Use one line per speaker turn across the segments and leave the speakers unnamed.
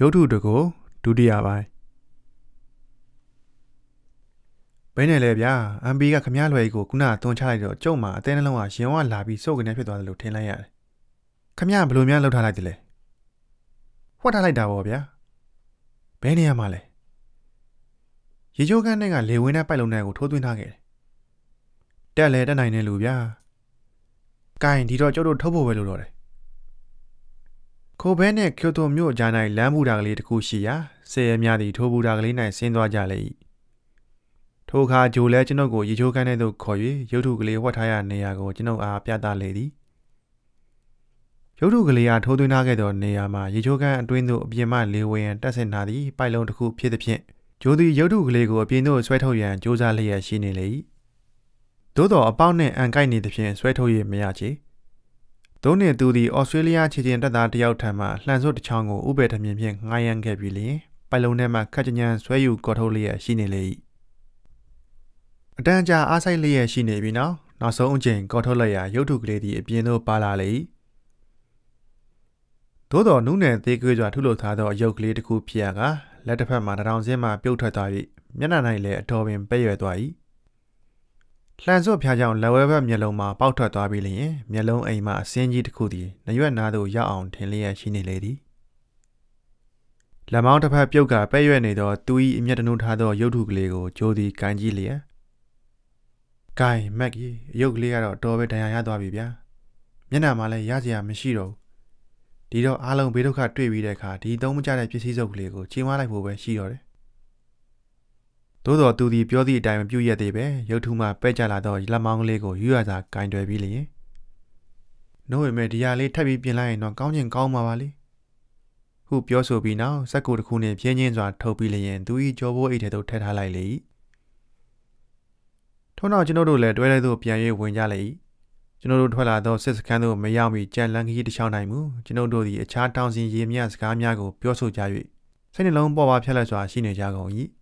ရုပ်ထုတကိုဒုတိယပိုင်းဘယ်နဲ့လဲဗျာအမ်ဘီကခမည်းလွယ်ကြီးကိုခုနကတွန်းချလိုက်တော့ကျုံမှာအသေးနှလုံးကရင်ဝလာပြီးစုပ်ကနေဖြစ်သွားတယ်လို့ထင်လိုက်ရတယ်ခမည်းဘယ်လိုများလှုပ်ထားလိုက်တယ်လဲဖွက်ထားလိုက်တာပေါ့ဗျာဘယ်နေရာမှာလဲရေချိုးကန်းတဲ့ကလေဝင်းနဲ့ပိုက်လုံးနဲ့ကိုထိုးသွင်းထားခဲ့တယ်တက်လဲတက်နိုင်တဲ့လူဗျာကင်ဒီတော့ကျုပ်တို့ထုတ်ဖို့ပဲလို့တော့တယ် ခိုဘဲနဲ့ကျိုတိုမြို့ကြား၌လမ်းဘူတာကလေးတစ်ခုရှိရာဆေးရများသည့်ထိုးဘူတာကလေး၌ဆင်းသွားကြလေ၏ထိုအခါဂျိုလဲကျွန်ုပ်ကိုရေချိုးကန်းထဲသို့ခေါ်၍ရုပ်ထုကလေးဝတ်ထားရနေရာကိုကျွန်ုပ်အားပြသလေသည်ရုပ်ထုကလေးအားထိုးသွင်းထားခဲ့သောနေရာမှာရေချိုးကန်းအတွင်းသို့အပြင်မှလေဝင်ရန်တက်ဆင်ထားသည့်ပိုက်လုံးတစ်ခုဖြစ်သည်ဖြင့်ဂျိုသည်ရုပ်ထုကလေးကိုအပြင်သို့ဆွဲထုတ်ရန်ကြိုးစားလျက်ရှိနေလေ၏သို့သောအပေါက်နှင့်အန်ကိုက်နေသဖြင့်ဆွဲထုတ်ရမရချေ။ သုံးနှစ်သူသည်ဩစတြေးလျခြေချင်းတက်သားတယောက်ထံမှလှန်စွတ်တစ်ချောင်းကိုဥပေထမြင်ဖြင့်ငှားရမ်းခဲ့ပြီးလျင်ပိုက်လုံးထဲမှခက်ကြညံဆွဲယူကော်ထုတ်လျက်ရှိနေလေ၏အတန်းကြာအားဆိုင်လျက်ရှိနေပြီးနောက်နောက်ဆုံးအချိန်ကော်ထုတ်လိုက်ရာရုပ်ထုကလေးသည်အပြင်သို့ပါလာလေ၏သို့တော်နုနယ်သေးကွေးစွာထုလုပ်ထားသောရုပ်ကလေးတစ်ခုဖြစ်ရကလက်တစ်ဖက်မှတရောင်စင်းမှပြုတ်ထွက်သွား၍မျက်နှာ၌လည်းအတော်ပင်ပဲ့ရွယ်သွား၏ လှန်စွတ်ဖျားကြောင်လက်ဝဲဘက်မျက်လုံးမှာပေါက်ထွက်သွားပြီးလျင်မျက်လုံးအိမ်မှာအစင်းကြီးတစ်ခုသည်နရွက်နားသို့ရောက်အောင်ထင်လျက်ရှိနေလေသည်လက်မောင်းတစ်ဖက်ပြုတ်ကပဲ့ရွက်နေသောသူ၏အမျက်တနုထားသောရုပ်ထုကလေးကိုဂျိုသည်ကန်ကြည့်လျက်ဂိုင်မက်ကြီးရုပ်ကလေးကတော့တော်ပဲဒဏ်ရာရသွားပြီဗျာမျက်နှာမှာလည်းရစရာမရှိတော့ဘူးဒီတော့အားလုံးဘေးဒုက္ခတွေ့ပြီးတဲ့အခါဒီသုံးမကျတဲ့ပစ္စည်းစုပ်ကလေးကိုချိန်မလိုက်ဖို့ပဲရှိတော့တယ် သို့တော်သူသည်ပြောသည့်အတိုင်းမပြုတ်ရသေးပဲရုတ်ထုမှပဲ့ကြလာသောလက်မောင်းကလေးကိုယူရစာကင်တွယ်ပြီးလျင်နို့ဝေမဲ့ဒီဟာလေးထပ်ပြီးပြင်လိုက်ရင်တော့ကောင်းချင်ကောင်းမှာပါလေဟုပြောဆိုပြီးနောက်စက်ကိုတစ်ခုနှင့်ပြင်းချင်းစွာထုတ်ပြီးလျင်သူ၏ကြောဘိုးအိတ်ထဲသို့ထည့်ထားလိုက်လေ၏ထို့နောက်ကျွန်ုပ်တို့လည်းတွဲထဲသို့ပြန်၍ဝင်ကြလေ၏ကျွန်ုပ်တို့ထွက်လာသောစစ်စခန်းသို့မရောက်မီကြံလန်းကြီးတစ်ချောင်းနိုင်မူကျွန်ုပ်တို့သည်အခြားတောင်စင်ရေမြစကားများကိုပြောဆိုကြ၍စိတ်နှလုံးပေါ်ပါဖြက်လက်စွာရှိနေကြကုန်၏။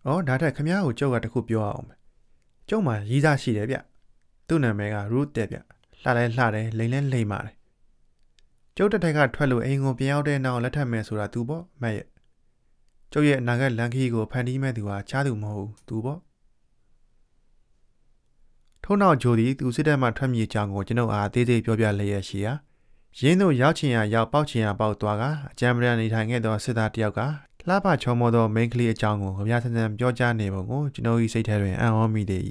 ။အော်ဒါထက်ခမည်းကိုကျောက်ကတခုပြောအောင်မယ်။ကျောက်မှာရီးစားရှိတယ်ဗျ။သူ့နာမည်က root တဲ့ဗျ။လှလဲလှတယ်လိမ်လဲလိမ်ပါတယ်။ကျောက်တစ်ထက်ကထွက်လို့အိမ်ကိုပြန်ရောက်တဲ့နောက်လက်ထပ်မယ်ဆိုတာသူပေါ့မက်ရဲ့။ကျောက်ရဲ့အနာဂတ်လမ်းခရီးကိုဖန်တီးမဲ့သူဟာချားသူမဟုတ်ဘူးသူပေါ့။ထို့နောက်ဂျိုဒီသူစစ်တပ်မှထွက်မြေကြောင်ကိုကျွန်ုပ်အားသေးသေးပြောပြလျက်ရှိရာရင်းတို့ရောက်ချင်ရရောက်ပေါက်ချင်ရပေါက်သွားကအကြံပရနေထိုင်ခဲ့သောစစ်သားတယောက်က လှပချောမောသောမိန်းကလေးအကြောင်းကိုကြပြဆန်းဆန်းပြောကြားနေပုံကိုကျွန်ုပ်၏စိတ်ထဲတွင်အံ့ဩမိသည်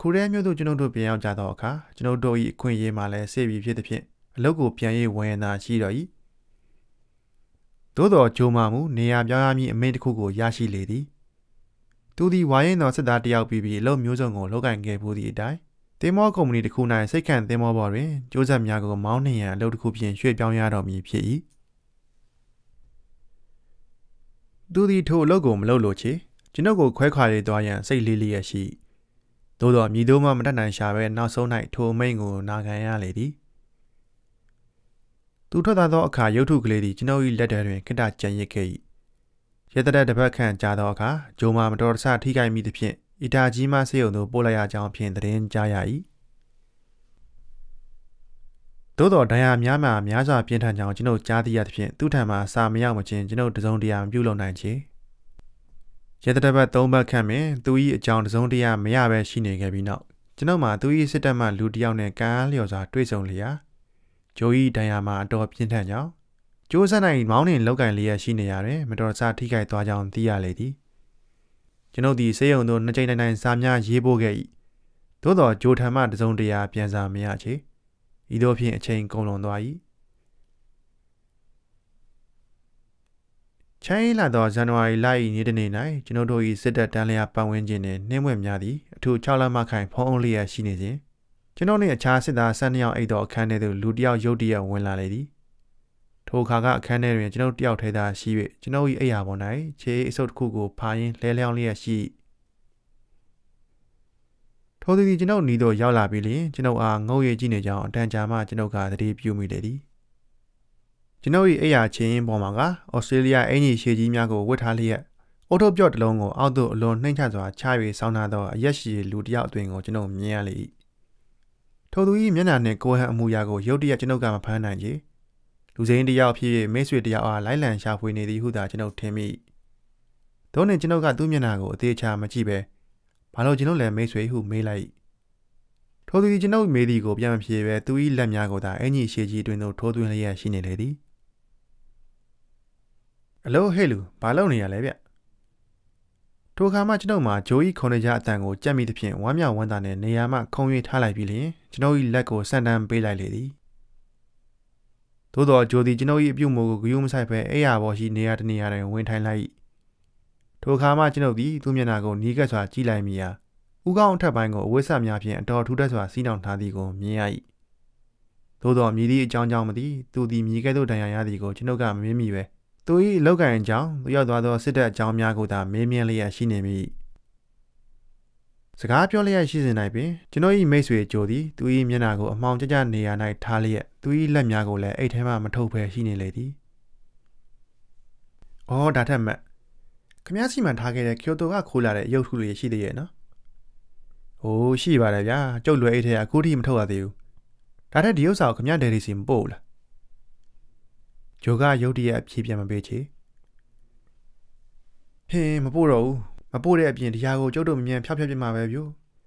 ခုရဲမျိုးတို့ကျွန်ုပ်တို့ပြန်ရောက်ကြသောအခါကျွန်ုပ်တို့၏အခွင့်အရေးမှလည်းစေပြီးဖြစ်သည်ဖြင့်အလုပ်ကိုပြန်ရေးဝန်ရနာရှိတော်၏သို့တော်ဂျိုမာမူနေရာပြောင်းရမည်အမိန့်တစ်ခုကိုရရှိလေသည်သူသည်ဝါရင်တော်စစ်သားတယောက်ပြီးပြီးအလုပ်မျိုးစုံကိုလုပ်ကင်ခဲ့မှုသည့်အတိုင်းတင်မောကုမ္ပဏီတစ်ခု၌စိတ်ခံတင်မောပေါ်တွင်ကျိုးဆက်များကိုမောင်းနှင်ရန်အလုပ်တစ်ခုဖြင့်ရွှေ့ပြောင်းရတော်မူဖြစ်၏ သူသည်ထိုအလုပ်ကိုမလုပ်လို့ချေကျွန်ုပ်ကိုခွဲခွာရေးသွားရန်စိတ်လေးလေးရရှိသို့သောမြည်သို့မှမတတ်နိုင်ရှာပဲနောက်ဆုံး၌ထိုအမိန်ကိုနာခံရလေသည်သူထွက်သွားသောအခါရုပ်ထုကလေးသည်ကျွန်ုပ်၏လက်ထဲတွင်ခိတ္တကြံရစ်ခဲ့၏ရတတဲ့တစ်ပတ်ခန့်ကြာသောအခါဂျိုမာမတော်တဆထိခိုက်မိသဖြင့်အီတာကြီးမှဆေးရုံသို့ပို့လိုက်ရကြောင်းဖြင့်သတင်းကြားရ၏ သို့တော်ဒဏ်ရာများမှများစွာပြင်းထန်ကြောင်းကျွန်ုပ်ကြားသိရသဖြင့်သူ့ထံမှစာမရောက်မချင်းကျွန်ုပ်တစုံတရာမပြုလုပ်နိုင်ချေရတတပတ်၃ပတ်ခန့်ပင်သူ၏အကြောင်းတစုံတရာမရဘဲရှိနေခဲ့ပြီးနောက်ကျွန်ုပ်မှသူ၏စစ်တပ်မှလူတစ်ယောက်နဲ့ကမ်းအားလျော်စွာတွေ့ဆုံလျာဂျို၏ဒဏ်ရာမှာအတော်ပြင်းထန်ကြောင်းကျိုးဆက်နိုင်မောင်းနှင်လောက်ကင်လျက်ရှိနေရတယ်မတော်တဆထိခိုက်သွားကြောင်းသိရလေသည်ကျွန်ုပ်သည်ဆေးရုံသို့နှစ်ကြိမ်တိုင်တိုင်စာများရေးပို့ခဲ့၏သို့သောဂျိုထံမှတစုံတရာပြန်စာမရချေ ဤသို့ဖြင့်အချိန်ကုန်လွန်သွား၏ချမ်းလာသောဇန်နဝါရီလ၏နေ့တစ်နေ့၌ကျွန်ုပ်တို့၏စစ်တပ်တန်းလျာပတ်ဝန်းကျင်နှင့်နှင်းမွေများသည်အထူး6လမှခိုင်ဖုံးအုံးလျက်ရှိနေစဉ်ကျွန်တော်နှင့်အခြားစစ်သား၁၂ယောက်အိတ်သောအခန်းထဲသို့လူတစ်ယောက်ရုတ်တရက်ဝင်လာလေသည်ထိုအခါကအခန်းထဲတွင်ကျွန်ုပ်တယောက်ထဲသာရှိ၍ကျွန်ုပ်၏အိယာပေါ်၌ခြေအဆုပ်တစ်ခုကိုဖာရင်းလဲလျောင်းလျက်ရှိ ထိုသူသည်ကျွန်ုပ်နီးသို့ရောက်လာပြီးလျှင်ကျွန်ုပ်အားငုံရည်ကြည့်နေကြောင်းအတန်ကြာမှကျွန်ုပ်ကသတိပြုမိလေသည်ကျွန်ုပ်၏အိယာချင်းပေါ်မှာကဩစတြေးလျအင်ဂျီရှည်ကြီးများကိုဝတ်ထားလျက်အိုတိုပြော့တစ်လုံးကိုအောက်သို့အလွန်နှိမ့်ချစွာချ၍ဆောင်းထားသောအရက်ရှိလူတစ်ယောက်အတွင်ကိုကျွန်ုပ်မြင်ရလေ၏ထိုသူ၏မျက်နှာနှင့်ကိုယ်ဟန်အမူအရာကိုရုတ်တရက်ကျွန်ုပ်ကမဖမ်းနိုင်ကြလူစိမ်းတယောက်ဖြစ်၍မိတ်ဆွေတယောက်အားလိုက်လံရှာဖွေနေသည်ဟုသာကျွန်ုပ်ထင်မိသို့နှင့်ကျွန်ုပ်ကသူ့မျက်နှာကိုအသေးချာမကြည့်ပဲ ဘာလို့ကျွန်ုပ်လည်းမိတ်ဆွေဟုမေးလိုက်ထိုသူသည်ကျွန်ုပ်မေးသည်ကိုပြန်မဖြေပဲသူ၏လက်များကိုသာအင်ကြီးရှည်ကြီးတွင်သို့ထိုးသွင်းလျက်ရှိနေလေသည်အလို့ဟဲ့လူဘာလုပ်နေရလဲဗျထိုအခါမှကျွန်ုပ်မှာဂျိုးဤခုံနေကြအတန်ကိုကြက်မိသဖြင့်ဝမ်းမြောက်ဝမ်းသာနဲ့နေရာမှခုံ၍ထားလိုက်ပြီးလျှင်ကျွန်ုပ်၏လက်ကိုဆန်တန်းပေးလိုက်လေသည်သို့သောဂျိုသည်ကျွန်ုပ်၏အပြုတ်မှုကိုဂယုမဆိုင်ပဲအိယာပေါ်ရှိနေရာတနေရာတွင်ဝင်ထိုင်လိုက် ထိုအခါမှကျွန်ုပ်သည်သူ့မျက်နှာကိုနီးကပ်စွာကြည့်လိုက်မိရာဥကောင်းအထက်ပိုင်းကိုအဝိဆများဖြင့်အတော်ထူးထပ်စွာစီးနှောင်ထားသည်ကိုမြင်ရ၏သို့သောမြည်သည့်အကြောင်းကြောင့်မသိသူသည်မြည်ကဲ့သို့တန်ရာရသည်ကိုကျွန်ုပ်ကမမြင်မိပဲသူ၏အလောက်ကန်အကြောင်းသူရောက်သွားသောစစ်တပ်အကြောင်းများကိုသာမေးမြန်းလျက်ရှိနေမိစကားပြောလျက်ရှိစဉ်၌ပင်ကျွန်တော်၏မိတ်ဆွေကြိုသည်သူ၏မျက်နှာကိုအမှောင်ကျကျနေရာ၌ထားလျက်သူ၏လက်များကိုလည်းအိတ်ထဲမှမထုတ်ဖဲရှိနေလေသည်။အော်ဒါထက်မှတ် ခမည်းစီမံထားခဲ့တဲ့ကျိုတိုကခိုးလာတဲ့ရုပ်ထုတွေရှိသေးရဲ့နော်။အိုးရှိပါတယ်ဗျာကျုပ်လွယ်အိတ်ထဲကအခုထိမထုတ်ရသေးဘူး။ဒါထက်ဒီဥစ္စာကိုခမည်းဒယ်ရီစီမပို့လား။ဂျိုကရုတ်တရက်အဖြေပြန်မပေးချေ။ဟင်းမပို့တော့ဘူး။မပို့တဲ့အပြင်ဒီဟာကိုကျုပ်တို့မမြန်ဖျောက်ဖျက်ပြမှာပဲဗျ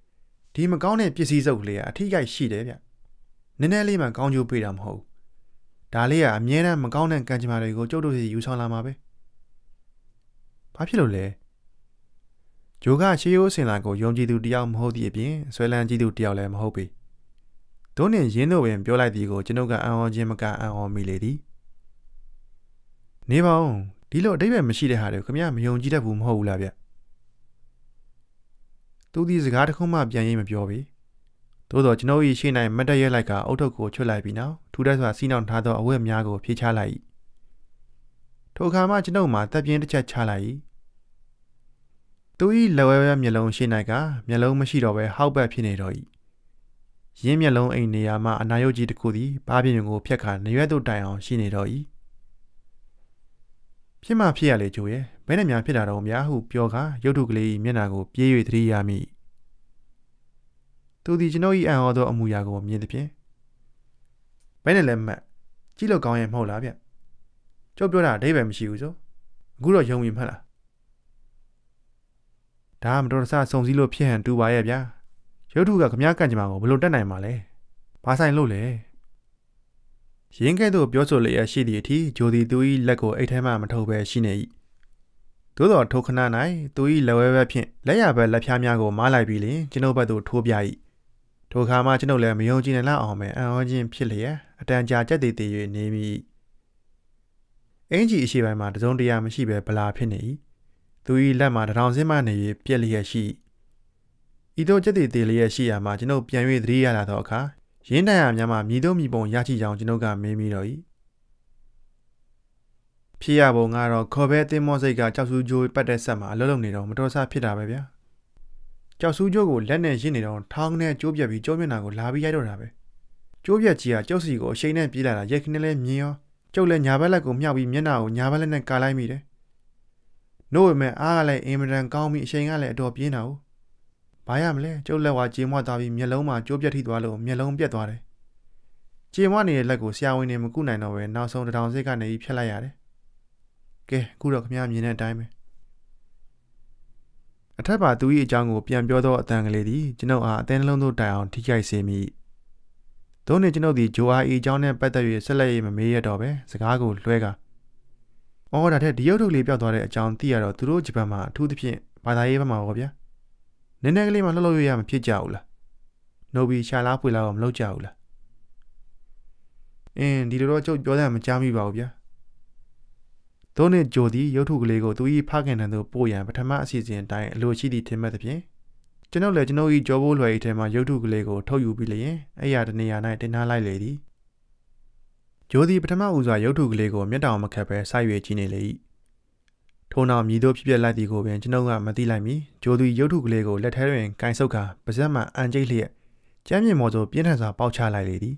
။ဒီမကောင်းတဲ့ပစ္စည်းစုပ်ကလေးကအထိကိရှိတယ်ဗျ။နည်းနည်းလေးမှကောင်းကျိုးပေးတာမဟုတ်ဘူး။ဒါလေးကအမြဲတမ်းမကောင်းတဲ့ကံကြမ္မာတွေကိုကျုပ်တို့စီယူဆောင်လာမှာပဲ။ ဘာဖြစ်လို့လဲ။ဂျိုကရှေးရိုးစင်လာကိုယုံကြည်သူတယောက်မဟုတ်သည့်အပြင်ဆွဲလန်းကြည့်သူတယောက်လည်းမဟုတ်ပေ။ဒုနှင့်ရင်းတို့ပင်ပြောလိုက်သည်ကိုကျွန်ုပ်ကအံ့ဩခြင်းမကအံ့ဩမိလေသည်။နေပါဦးဒီလိုအတိတ်ပဲမရှိတဲ့ဟာတွေကိုခင်ဗျာမယုံကြည်တတ်ဘူးမဟုတ်ဘူးလားဗျ။သူဒီစကားတစ်ခုမှပြန်ရေးမပြောပေ။သို့တော့ကျွန်ုပ်၏ရှေ့၌မတ်တရဲလိုက်ကအုတ်ထုပ်ကိုချွတ်လိုက်ပြီးနောက်ထူထပ်စွာစီးနှောင်ထားသောအဝတ်များကိုဖြေချလိုက်၏။ထိုအခါမှကျွန်ုပ်မှာတပ်ပြင်းတစ်ချက်ချလိုက်၏။ သူ၏လက်ဝဲဝဲမျက်လုံးရှေ့၌ကမျက်လုံးမရှိတော့ဘဲဟောက်ပတ်ဖြစ်နေတော့၏။ရင်းမျက်လုံးအိမ်နေရာမှအနာရုပ်ကြီးတစ်ခုသည်ဘားပြင်းကိုဖျက်ခါနေရွက်သို့တိုင်အောင်ရှိနေတော့၏။ဖြစ်မှဖြစ်ရလေကျိုးရဲ့ဘယ်နဲ့များဖြစ်တာတော့များဟုပြောကာရုပ်ထုကလေးမျက်နှာကိုပြေး၍သတိရမိသူသည်ကျွန်ုပ်၏အံ့ဩသောအမူအရာကိုမြင်သည်ဖြင့်ဘယ်နဲ့လဲမှတ်ကြည့်လို့ကောင်းရဲ့မဟုတ်လားဗျကျုပ်ပြောတာအဓိပ္ပာယ်မရှိဘူးဆိုအခုတော့ယုံရင်မှတ်လား ဒါမတော်တဆစုံစည်းလို့ဖြစ်ဟန်တူပါရဲ့ဗျာရုပ်ထုကခမားကန့်ကြမှာကိုဘယ်လိုတက်နိုင်မှာလဲဘာဆိုင်လို့လဲရင်းကဲ့သို့ပြောဆိုလျက်ရှိသည့်အထိဂျိုဒီသူ၏လက်ကိုအိတ်ထဲမှမထုတ်ဘဲရှိနေ၏သို့တော်ထိုခဏ၌သူ၏လက်ဝဲဘက်ဖြင့်လက်ရဘက်လက်ဖျားများကိုမားလိုက်ပြီးလျှင်ကျွန်ုပ်ဘက်သို့ထိုးပြ၏ထိုအခါမှကျွန်ုပ်လည်းမယုံကြည်နိုင်လောက်အောင်ပဲအံ့ဩခြင်းဖြစ်လျက်အတန်ကြာကြက်တည်တည်၍နေမိအင်ကြီးအရှိပိုင်းမှာတစုံတရာမရှိဘဲဗလာဖြစ်နေ၏ သူ၏လက်မှာတထောင်စင်းမှနေ၍ပြက်လျက်ရှိဤသို့ကြက်တည်တည်လျက်ရှိရာမှာကျွန်ုပ်ပြန်၍သတိရလာသောအခါရင်းတန်ရများမှမြည်သို့မြည်ပုံရရှိကြောင်းကျွန်ုပ်ကမေးမိတော့၏ဖြစ်ရပုံကတော့ခေါ်ဘဲတင်းမောစိတ်ကကြောက်ဆူးကြိုးပတ်တဲ့ဆက်မှာအလုံးလုံးနေတော့မတော်ဆဖြစ်တာပဲဗျာကြောက်ဆူးကြိုးကိုလက်နဲ့ရစ်နေတော့ထောင်းနဲ့ကျိုးပြက်ပြီးကျိုးမျက်နှာကိုလာပြီးရိုက်တော့တာပဲကျိုးပြက်ကြီးကကျုပ်စီကိုအရှိန်နဲ့ပြေးလာတာရက်ခင်းနဲ့လဲမြင်ရောကျုပ်လည်းညာဘက်လက်ကိုမြှောက်ပြီးမျက်နှာကိုညာဘက်လက်နဲ့ကာလိုက်မိတယ် နို့ဝမဲ့အားကလည်းအင်မတန်ကောင်းပြီးအရှိန်ကလည်းအတော်ပြင်းတာ哦ဘာရမလဲကျုပ်လက်ဝါကြေမွသွားပြီးမျက်လုံးမှာကျိုးပြက်ထိသွားလို့မျက်လုံးပြက်သွားတယ်ကြေမွနေတဲ့လက်ကိုဆရာဝန်တွေမကုနိုင်တော့ပဲနောက်ဆုံးတထောင်စစ်ကနေဖြတ်လိုက်ရတယ်ကဲအခုတော့ခမရမြင်တဲ့အတိုင်းပဲအထက်ပါသူ၏အကြောင်းကိုပြန်ပြောသောအတန်ကလေးသည်ကျွန်ုပ်အားအသေးနှလုံးသို့တိုင်အောင်ထိခိုက်စေမိသို့နှင့်ကျွန်ုပ်သည်ဂျိုအား၏အကြောင်းနှင့်ပတ်သက်၍ဆက်လက်၍မမေးရတော့ပဲစကားကိုလွှဲကာ အော်ဒါထက်ဒီရုပ်ထုလေးပြောက်သွားတဲ့အကြောင်းသိရတော့သူတို့ဂျပန်မှာအထူးသဖြင့်ဘာသာရေးဘက်မှာဟောဗျာနည်းနည်းကလေးမှလှုပ်လှုပ်ရရမဖြစ်ကြဘူးလားနိုဘီရှာလားဖွေလားတော့မလုပ်ကြဘူးလားအင်းဒီလိုတော့ကျုပ်ပြောတယ်မကြားမိပါဘူးဗျာသို့နှင့်ဂျိုသည်ရုပ်ထုကလေးကိုသူ၏ဖခင်ထံသို့ပို့ရန်ပထမအစီအစဉ်အတိုင်းအလိုရှိသည့်ထင်မှတ်သဖြင့်ကျွန်ုပ်လည်းကျွန်ုပ်၏ကြောဘိုးလွယ်၏ထဲမှရုပ်ထုကလေးကိုထုတ်ယူပြီးလျင်အဲ့ရတနေရာ၌တင်ထားလိုက်လေသည် ဂျိုသည်ပထမဦးစွာရုပ်ထုကလေးကိုမျက်တောင်မခတ်ဘဲစိုက်၍ကြည့်နေလေ၏ထို့နောက်မြည်သောဖြစ်ပျက်လိုက်သည်ကိုပင်ကျွန်ုပ်ကမသိလိုက်မီဂျိုသည်ရုပ်ထုကလေးကိုလက်ထဲတွင်ကင်ဆုပ်ကာပါဇက်မှအန်ကျိတ်လျက်ကျမ်းမြေမော်သို့ပြင်းထန်စွာပေါက်ချလိုက်လေသည်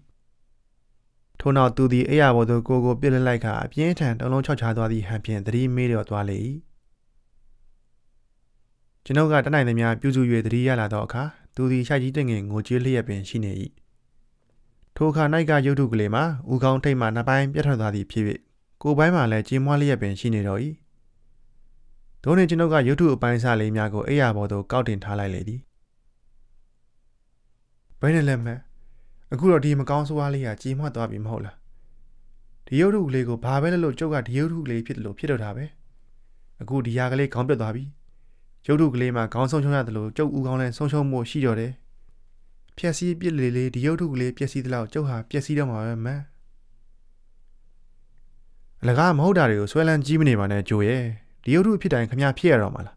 ထို့နောက်သူသည်အိယာပေါ်သို့ကိုကိုပြစ်လက်လိုက်ကအပြင်းထန်တုံလုံးချောက်ချသွားသည့်ဟန်ဖြင့်သတိမေးတော့သွားလေ၏ကျွန်ုပ်ကတနိုင်သမျှပြုစု၍သတိရလာသောအခါသူသည်ရှိုက်ကြီးတငင်ငိုကြွေးလျက်ပင်ရှိနေ၏ ထိုအခါ၌ကရုပ်ထုကလေးမှာဦးခေါင်းထိတ်မှနှစ်ပိုင်းပြတ်ထွက်သွားသည်ဖြစ်၍ကိုယ်ပိုင်းမှာလည်းကြေးမွားလျက်ပင်ရှိနေတော့၏ဒုံးနေကျွန်ုပ်ကရုပ်ထုအပိုင်းစားလေးများကိုအိယာပေါ်သို့ကောက်တင်ထားလိုက်လေသည်ဘယ်နဲ့လဲမဲ့အခုတော့ဒီမကောင်းဆိုးဝါးလေးကကြေးမွားသွားပြီမဟုတ်လားဒီရုပ်ထုကလေးကိုဘာပဲလဲလို့ကျုပ်ကဒီရုပ်ထုကလေးဖြစ်တယ်လို့ဖြစ်တော့တာပဲအခုဒီရာကလေးခေါင်းပြတ်သွားပြီရုပ်ထုကလေးမှာခေါင်းဆုံးချုံရတယ်လို့ကျုပ်ဦးခေါင်းလဲဆုံးရှုံးမှုရှိတော့တယ် ဖြက်စီးပြစ်လေလေဒီရုပ်ထုကလေးပျက်စီးသလောက်ကျုပ်ဟာပျက်စီးတော့မှာပဲမန်အလကားမဟုတ်တာတွေကိုဆွဲလန်းကြီးမနေပါနဲ့ကြိုရဲ့ဒီရုပ်ထုဖြစ်တိုင်းခမဖြစ်ရတော့မှာလား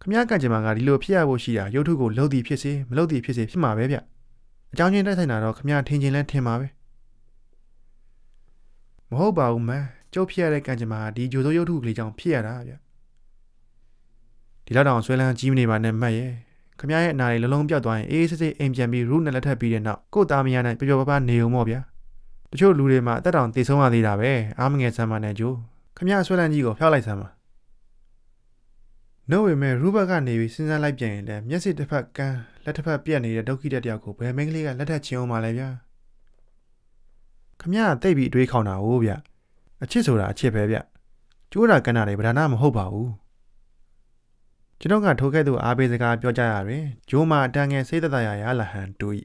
ခမကန့်ကြမှာကဒီလိုဖြစ်ရဖို့ရှိတာရုပ်ထုကိုလှုပ်သည်ဖြစ်စေမလှုပ်သည်ဖြစ်စေဖြစ်မှာပဲဗျအကြောင်းချင်းတိုက်ဆိုင်တာတော့ခမထင်ချင်းလဲထင်ပါပဲမဟုတ်ပါဘူးမန်ကျုပ်ဖြစ်ရတဲ့ကန့်ကြမှာဒီဂျိုစိုးရုပ်ထုကလေးကြောင့်ဖြစ်ရတာဗျဒီလောက်တောင်ဆွဲလန်းကြီးမနေပါနဲ့မှတ်ရဲ့ ခမရဲ့အနာတွေလုံးလုံးပြောက်သွားရင်အေးစစ်စစ်အိမ်ပြန်ပြီးရုနဲ့လက်ထပ်ပြီးတဲ့နောက်ကို့သားမယားနဲ့ပျော်ပျော်ပါးပါနေုံပေါ့ဗျာတချို့လူတွေမှာအသက်တောင်တည်ဆုံးရသေးတာပဲအားမငယ်ဆမ်းပါနဲ့ဂျိုးခမဆွဲလန်းကြီးကိုဖျောက်လိုက်ဆမ်းပါနို့ဝေမဲ့ရူဘတ်ကနေပြီးစဉ်းစားလိုက်ပြန်ရင်လည်းမျက်စိတစ်ဖက်ကန်းလက်တစ်ဖက်ပြက်နေတဲ့ဒုက္ခိတတယောက်ကိုဘယ်မင်းကလေးကလက်ထပ်ချင်းအောင်ပါလဲဗျာခမကတိတ်ပြီးတွေးခေါင်တာဟုတ်ဗျအချစ်ဆိုတာအချစ်ပဲဗျကျိုးတာကန်းတာတွေဗဒါနမဟုတ်ပါဘူး ကျွန်တော်ကထိုကဲ့သို့အားပေးစကားပြောကြရတွင်ဂျိုးမှအတန်ငယ်စိတ်သက်သာရာရလဟန်တူ၏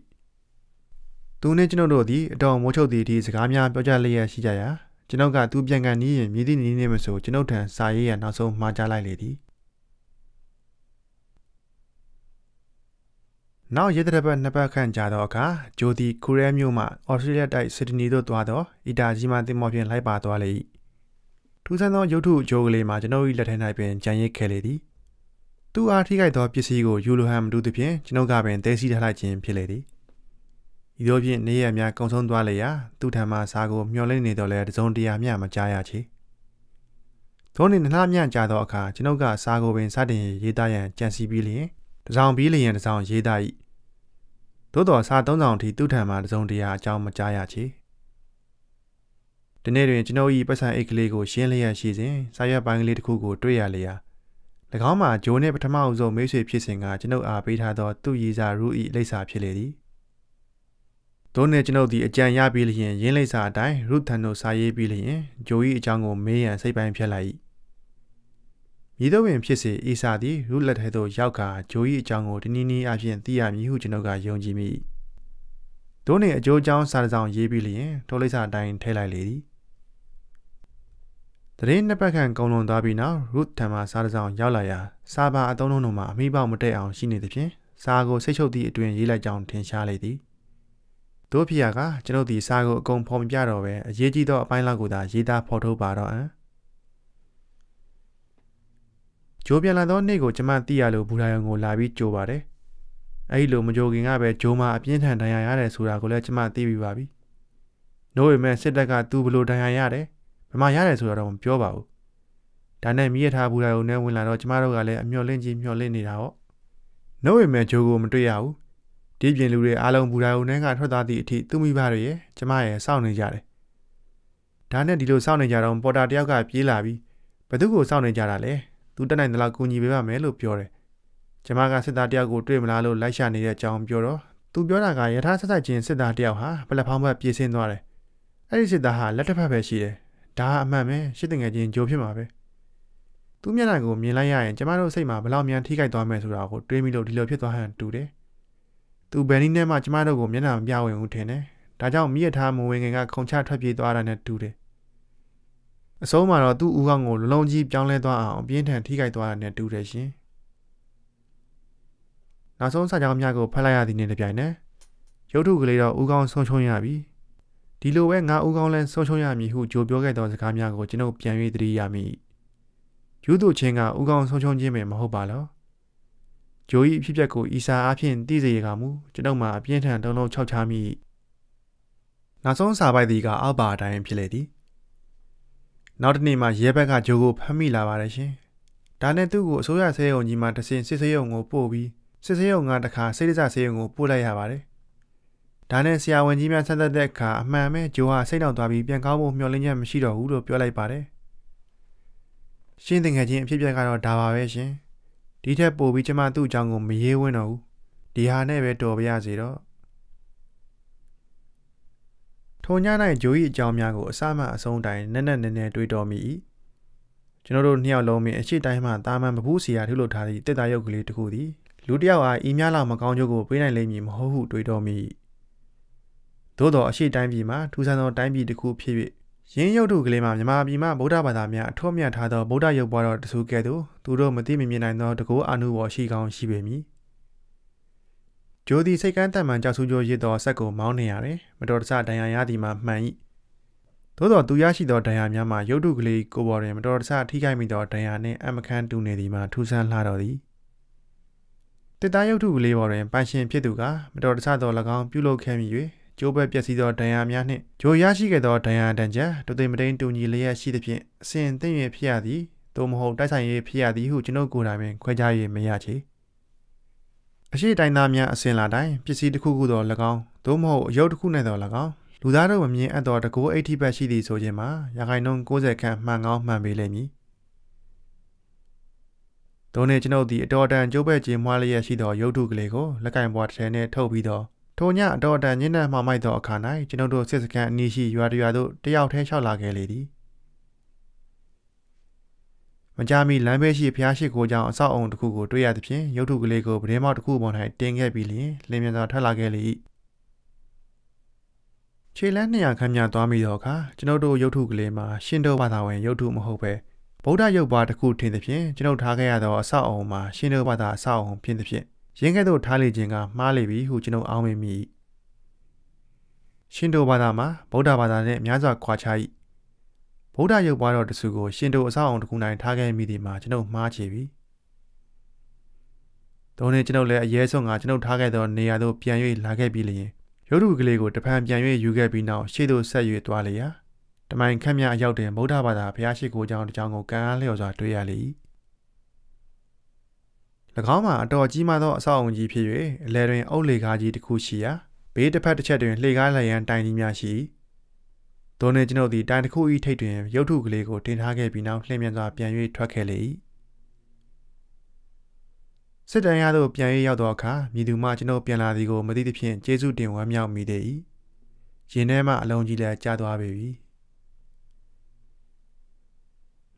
သူနှင့်ကျွန်ုပ်တို့သည်အတော်မိုးချုပ်သည့်ဒီစကားများပြောကြလျက်ရှိကြရာကျွန်ုပ်ကသူပြန်ကန်နီးရင်မြည်သည့်နီးနေမဆိုကျွန်ုပ်ထံစာရေးရနောက်ဆုံးမှားကြားလိုက်လေသည်နောက်ရဲတဲ့ဘက်နှစ်ပတ်ခန့်ကြာသောအခါဂျိုဒီခူရဲမြို့မှအော်စတြေးလျတိုက်စစ်ဒနီသို့သွားသောအီတာကြီးမှတင်မော်ဖြင့်လိုက်ပါသွားလေ၏ထူးဆန်းသောရုပ်ထုဂျိုးကလေးမှာကျွန်ုပ်၏လက်ထဲ၌ပင်ကြံရိတ်ခဲ့လေသည် သူအားထိခိုက်သောပစ္စည်းကိုယူလိုဟန်မတူသဖြင့်ကျွန်ုပ်ကပင်တဲစီထားလိုက်ခြင်းဖြစ်လေသည်ဤသို့ဖြင့်နေရများကုံဆုံးသွားလေရာသူ့ထံမှစားကိုမျှော်လင့်နေတော့လဲတစုံတရာမျှမကြားရချေသို့နေနှလားမြကြာသောအခါကျွန်ုပ်ကစားကိုပင်စတင်ရေးသားရန်ကြံစီပြီးလျင်တစောင်ပြီးလျင်တစောင်ရေးသား၏သို့တော်စားသုံးဆောင်ထိသူ့ထံမှတစုံတရာအကြောင်းမကြားရချေဒီနေ့တွင်ကျွန်ုပ်၏ပတ်စံအိတ်ကလေးကိုရှင်းလျက်ရှိစဉ်စာရွက်ပိုင်းကလေးတစ်ခုကိုတွေ့ရလျာ၎ င်းမှာဂျိုးနှင့်ပထမအဆုံးမိတ်ဆွေဖြစ်စဉ်ကကျွန်ုပ်အားပေးထားသောသူ့ရည်စာရူ၏လိပ်စာဖြစ်လေသည်။သို့နှင့်ကျွန်ုပ်သည်အကြံရပြီးလျင်ရင်းလိပ်စာအတိုင်းရုသန်တို့စာရေးပြီးလျင်ဂျိုး၏အကြောင်းကိုမေးရန်စိတ်ပိုင်းဖြစ်လိုက်၏။မြည်သောပင်ဖြစ်စေအီစာသည်ရုလက်ထဲသို့ရောက်ကာဂျိုး၏အကြောင်းကိုတနည်းနည်းအပြင်သိရမည်ဟုကျွန်ုပ်ကယုံကြည်မိ။သို့နှင့်အကျိုးအကြောင်းစာတစ်စောင်ရေးပြီးလျင်ထိုလိပ်စာအတိုင်းထည့်လိုက်လေသည် တရင်နှစ်ပတ်ခန့်ကုံလွန်သွားပြီးနောက်ရုထံမှစားတစောင်းရောက်လာရာစာပါအသုံးလုံးတို့မှာအမိပေါက်မတက်အောင်ရှိနေသဖြင့်စာကိုစိတ်ချုပ်သည့်အတွင်ရေးလိုက်ကြောင်းထင်ရှားလေသည်တို့ဖြစ်ရကကျွန်ုပ်ဒီစာကိုအကုန်ဖော်မပြတော့ပဲအရေးကြီးသောအပိုင်းလောက်ကိုသာရေးသားဖော်ထုတ်ပါတော့အံဂျိုးပြန်လာသောနေ့ကိုကျမသိရလို့ဘူရာယုံကိုလာပြီးကြိုပါတယ်အဲ့ဒီလိုမကြိုခင်ကပဲဂျိုးမအပြင်းထန်ဒဏ်ရာရတယ်ဆိုတာကိုလည်းကျမသိပြီးပါပြီ။နို့ပေမဲ့စစ်တပ်ကသူ့ဘလို့ဒဏ်ရာရတယ် ဘယ်မှာရတယ်ဆိုတော့မပြောပါဘူးဒါနဲ့မိရထားဘူးတာကိုနဲ့ဝင်လာတော့ကျမတို့ကလည်းအမျော်လင့်ကြီးမျော်လင့်နေတာဟောနှုတ်ဝေမဲ့ဂျိုးကိုမတွေ့ရဘူးဒီပြင်လူတွေအားလုံးဘူးတာကိုနဲ့ကထွက်သွားသည့်အထိသူ့မိဘတွေရဲ့ကျမရဲ့စောင့်နေကြတယ်ဒါနဲ့ဒီလိုစောင့်နေကြတော့ပေါ်တာတယောက်ကပြေးလာပြီးဘသူ့ကိုစောင့်နေကြတာလဲသူတက်နိုင်သလောက်ကူညီပေးပါမယ်လို့ပြောတယ်ကျမကစစ်သားတယောက်ကိုတွေ့မလားလို့လိုက်ရှာနေတဲ့အကြောင်းပြောတော့သူပြောတာကယထာဆက်ဆက်ချင်းစစ်သားတယောက်ဟာပလက်ဖောင်းဘက်ပြေးဆင်းသွားတယ်အဲ့ဒီစစ်သားဟာလက်တစ်ဖက်ပဲရှိတယ် ဒါအမှန်ပဲရှစ်တငယ်ချင်းဂျိုဖြစ်မှာပဲသူမျက်နှာကိုမြင်လိုက်ရရင်ကျမတို့စိတ်မှာဘလောက်မြန်ထိခိုက်သွားမယ်ဆိုတာကိုတွေးမိလို့ဒီလိုဖြစ်သွားဟန်တူတယ်သူဘယ်နည်းနဲ့မှကျမတို့ကိုမျက်နှာမပြဝင်ဘူးထင်တယ်ဒါကြောင့်မိရထားမဝင်ငင်ကခုံချထွက်ပြေးသွားတာနဲ့တူတယ်အဆုံးမှာတော့သူ့ဦးခေါင်းကိုလုံးလုံးကြီးပြောင်းလဲသွားအောင်ပြင်းထန်ထိခိုက်သွားတာနဲ့တူတယ်ရှင်နောက်ဆုံးစာကြောင်းများကိုဖတ်လိုက်ရသည်နဲ့တပြိုင်နက်ရုပ်ထုကလေးတော့ဦးခေါင်းဆုံးချုံရပြီ ဒီလိုပဲငါဦးကောင်းလန်းဆုံးရှုံးရမည်ဟုကြိုပြောခဲ့သောစကားများကိုကျွန်ုပ်ပြန်၍သတိရမိယူသူချင်းကဦးကောင်းဆုံးရှုံးခြင်းပဲမဟုတ်ပါလောဂျိုဤအဖြစ်ပြက်ကိုအီစာအဖြစ်သိစေရကမူကျွန်ုပ်မှာအပြင်းထန်တုံးလုံးခြောက်ချမိနောက်ဆုံးစာပိုက်သည်ကအောက်ပါအတိုင်းဖြစ်လေသည်နောက်တစ်နေ့မှရဲဘက်ကဂျိုကိုဖမ်းမိလာပါတယ်ရှင်ဒါနဲ့သူ့ကိုအစိုးရဆေးရုံကြီးမှာတဆင်စစ်ဆေးရုံကိုပို့ပြီးစစ်ဆေးရုံကတခါစိတ်ဒဇဆေးရုံကိုပို့လိုက်ရပါတယ် ဒါနဲ့ဆရာဝန်ကြီးများဆက်သက်တဲ့အခါအမှန်ပဲဂျိုဟာစိတ်နှောက်သွားပြီးပြန်ကောင်းဖို့မျှော်လင့်ချက်မရှိတော့ဘူးလို့ပြောလိုက်ပါတယ်။ရှင်းတင်ငယ်ချင်းအဖြစ်ပြက်ကတော့ဒါပါပဲရှင်။ဒီထက်ပိုပြီးကျမသူ့အကြောင်းကိုမရေးဝင်းတော့ဘူး။ဒီဟာနဲ့ပဲတော်ပါရစေတော့ထိုည၌ဂျို၏အကြောင်းများကိုအစမှအဆုံးတိုင်နက်နက်နဲနဲတွေးတော်မိ၏ကျွန်တော်တို့နှစ်ယောက်လုံးပင်အရှိတိုင်းမှတာမန်မပူးစီယာထုတ်လုပ်ထားသည့်တစ်တာရုပ်ကလေးတစ်ခုသည်လူတစ်ယောက်အားဤများလောက်မကောင်းကျိုးကိုပေးနိုင်လိမ့်မည်မဟုတ်ဟုတွေးတော်မိ သို့သောအရှိတိုင်းပြည်မှာထူးဆန်းသောတိုင်းပြည်တစ်ခုဖြစ်၍ရင်းရုပ်ထုကလေးမှာမြမပြည်မှာဗုဒ္ဓဘာသာများအထွတ်မြတ်ထားသောဗုဒ္ဓရုပ်ပွားတော်တဆူကဲ့သို့သူတို့မသိမမြင်နိုင်သောတကောအာနုဘော်ရှိကောင်းရှိပေမည်ဂျိုသည်စိတ်ကန်းတန်မှန်ကြောက်ဆူးကြိုရစ်သောဆက်ကိုမောင်းနေရတယ်မတော်တဆဒဏ်ရာရသည်မှာမှန်၏သို့သောသူရရှိသောဒဏ်ရာများမှာရုပ်ထုကလေးကိုပေါ်တွင်မတော်တဆထိခိုက်မိသောဒဏ်ရာနှင့်အမခန်းတူနေသည်မှာထူးဆန်းလှတော်သည်တစ်သားရုပ်ထုကလေးပေါ်တွင်ပိုင်ရှင်ဖြစ်သူကမတော်တဆသော၎င်းပြုလုပ်ခဲ့မိ၍ ကျိုးပဲပျက်စီးသောဒဏ်ရာများနှင့်ဂျိုရရှိခဲ့သောဒဏ်ရာတန်ချက်တူသိမတိန်တူညီလျက်ရှိသဖြင့်အစဉ်သိမ့်ရဖြစ်ရသည်သို့မဟုတ်တိုက်ဆိုင်ရေးဖြစ်ရသည်ဟုကျွန်ုပ်ကိုယ်တိုင်ပင်ခွဲခြား၍မရချေအရှိတိုင်းသားများအစဉ်လာတိုင်းပစ္စည်းတစ်ခုခုသော၎င်းသို့မဟုတ်အယုတ်တစ်ခုနှင့်သော၎င်းလူသားတို့မမြင်အပ်သောတကူအိဋ္ဌိဘတ်ရှိသည်ဆိုခြင်းမှာရာခိုင်နှုန်း60ခန့်မှန်ကောင်းမှန်ပေလိမ့်မည်။ဒုံနေကျွန်ုပ်သည်အတော်တန်ကျုပ်ပဲ့ခြင်းမွားလျက်ရှိသောရုပ်ထုကလေးကိုလက်ကင်ဘွားတစ်ထည်နှင့်ထုတ်ပြီးတော့ ထိုညအတော်တန်ညဉ့်နက်မှမိုက်သောအခါ၌ကျွန်ုပ်တို့စစ်စခန်းအနီးရှိရွာတရွာသို့တယောက်ထဲလျှောက်လာခဲ့လေသည်။မကြမီလမ်းဘေးရှိဖျားရှိကိုကြောင့်အဆောက်အုံတစ်ခုကိုတွေ့ရသဖြင့်ရုပ်ထုကလေးကိုပဒင်းမောက်တစ်ခုပေါ်၌တင်ခဲ့ပြီးလျင်လင်းမြန်စွာထွက်လာခဲ့လေ၏။ခြေလန်း200ခန်းများသွားမိသောအခါကျွန်ုပ်တို့ရုပ်ထုကလေးမှာရှင်တို့ဘာသာဝင်ရုပ်ထုမဟုတ်ပဲဗုဒ္ဓရုပ်ပွားတစ်ခုထင်သဖြင့်ကျွန်ုပ်ထားခဲ့ရသောအဆောက်အုံမှာရှင်တို့ဘာသာအဆောက်အုံဖြစ်သဖြင့် ရင်းကဲ့သို့ထားလေခြင်းကမှားလေပြီဟုကျွန်ုပ်အောင်းမိမိရှင်တို့ဘာသာမှာဗုဒ္ဓဘာသာနှင့်အများစွာခွာခြား၏ဗုဒ္ဓရုပ်ပွားတော်တစုကိုရှင်တို့အဆောက်အုံတစ်ခု၌ထားခဲ့မိသည်မှာကျွန်ုပ်မှားချေပြီ။ဒုံနဲ့ကျွန်ုပ်လည်းအရေးဆုံးကကျွန်ုပ်ထားခဲ့သောနေရာသို့ပြန်၍လာခဲ့ပြီးလျင်ရုပ်ထုကလေးကိုတဖန်ပြန်၍ယူခဲ့ပြီးနောက်ရှေ့သို့ဆက်၍သွားလေရာတမိုင်ခန့်မြအရောက်တွင်ဗုဒ္ဓဘာသာဘုရားရှိခိုးကြောင်းတစ်ကြောင်းကိုကံအားလျော်စွာတွေ့ရလေ၏၎ င်းမှာအတော်ကြီးမားသောအဆောက်အုံကြီးဖြစ်၍အလဲတွင်အုတ်လေကားကြီးတစ်ခုရှိရာဘေးတစ်ဖက်တစ်ချက်တွင်လှေကားလျံတိုင်ကြီးများရှိ။ဒိုနေကျွန်ုပ်သည်တိုင်တစ်ခု၏ထိပ်တွင်ရုပ်ထုကလေးကိုတင်ထားခဲ့ပြီးနောက်လှည့်မြန်စွာပြန်၍ထွက်ခဲ့လေ၏။စစ်တမ်းရသို့ပြန်၍ရောက်သောအခါမြည်သူမှကျွန်ုပ်ပြန်လာသည်ကိုမသိသဖြင့်ကျေးဇူးတင်ဝမ်းမြောက်မိသေး၏။ရင်ထဲမှအလုံးကြီးလည်းကျသွားပေပြီ။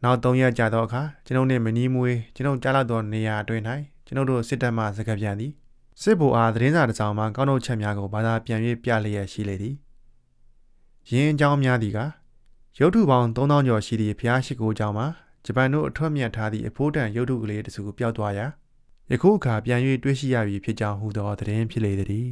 နောက်၃ရက်ကြာသောအခါကျွန်ုပ်နှင့်မနီးမွေးကျွန်ုပ်ကြားလောက်သောနေရာအတွင်း၌ကျွန်ုပ်တို့စစ်တပ်မှစကားပြန်သည်စစ်ဗိုလ်အားသတင်းစာတစ်စောင်မှကောင်းထုတ်ချက်များကိုဘာသာပြန်၍ပြလျက်ရှိလေသည်ရင်းအကြောင်းများသည်ကရုပ်ထုပေါင်း3000ကျော်ရှိသည့်ဘုရားရှိခိုးကျောင်းမှာဂျပန်တို့အထွတ်မြတ်ထားသည့်အဖိုးတန်ရုပ်ထုကလေးတစ်စုပျောက်သွားရာယခုအခါပြန်၍တွေ့ရှိရပြီဖြစ်ကြောင်းဟူသောသတင်းဖြစ်လေသည်